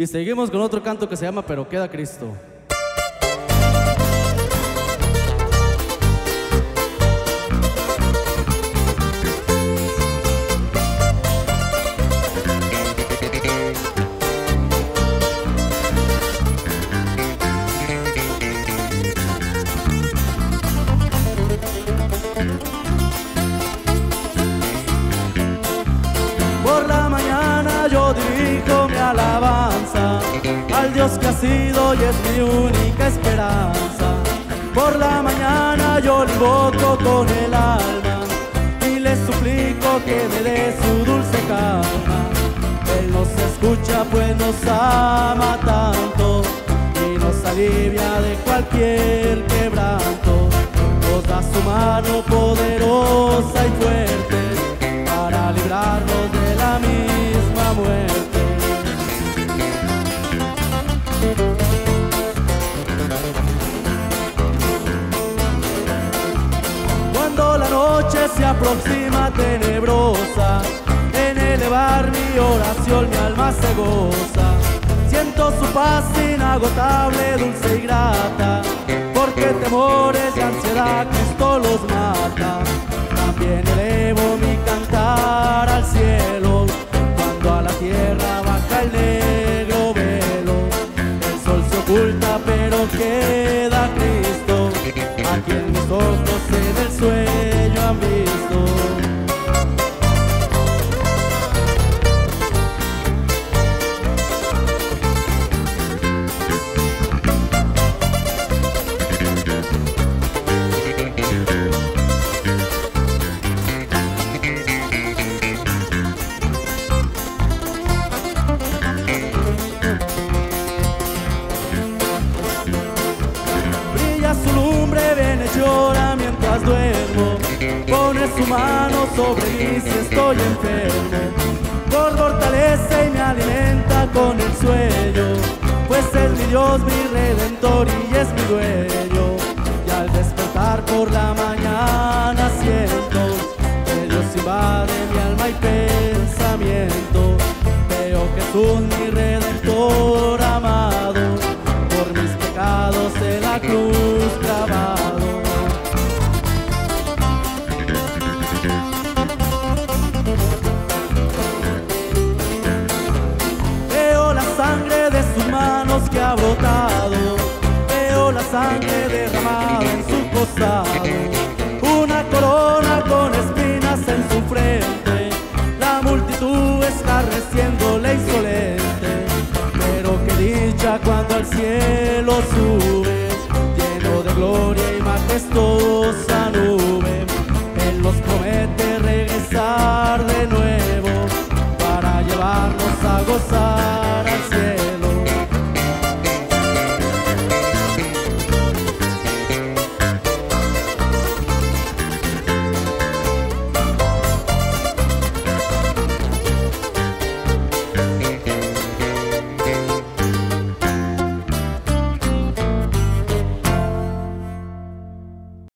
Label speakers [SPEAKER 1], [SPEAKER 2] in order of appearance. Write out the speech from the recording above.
[SPEAKER 1] Y seguimos con otro canto que se llama Pero queda Cristo. Y es mi única esperanza. Por la mañana yo le invoco con el alma y le suplico que me dé su dulce calma. Él nos escucha pues nos ama tanto y nos alivia de cualquier quebranto. Nos da su mano poderosa noche se aproxima tenebrosa, en elevar mi oración mi alma se goza. Siento su paz inagotable, dulce y grata, porque temores y ansiedad Cristo los mata. También elevo mi cantar al cielo, Pone su mano sobre mí si estoy enfermo. Por fortalece y me alimenta con el sueño. Pues es mi Dios, mi redentor y es mi dueño. Y al despertar por la mañana siento que Dios invade mi alma y pensamiento. Veo que Jesús mi redentor sangre derramada en su costado, una corona con espinas en su frente. La multitud está reciéndole insolente, pero qué dicha cuando al cielo sube, lleno de gloria y majestuosa nube. Él nos promete regresar de nuevo para llevarnos a gozar.